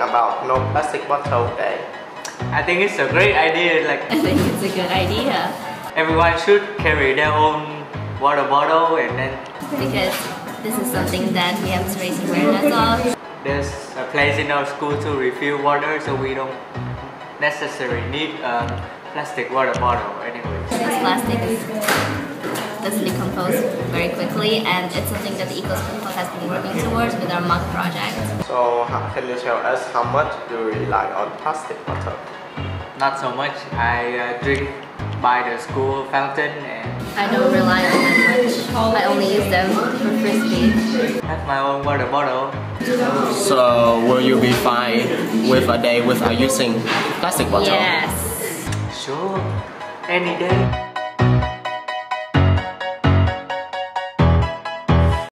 about no plastic bottle day? I think it's a great idea. Like I think it's a good idea everyone should carry their own water bottle and then because this is something that we have to raise awareness of. There's a place in our school to refill water so we don't necessarily need a plastic water bottle anyway. This plastic doesn't decompose very quickly and it's something that the Ecoschool has been working towards with our mug project. So can you tell us how much do you rely on plastic bottle? Not so much. I uh, drink by the school fountain and I don't rely on them much. I only use them for frisbee. I have my own water bottle. So will you be fine with a day without using plastic bottle? Yes. Sure, any day.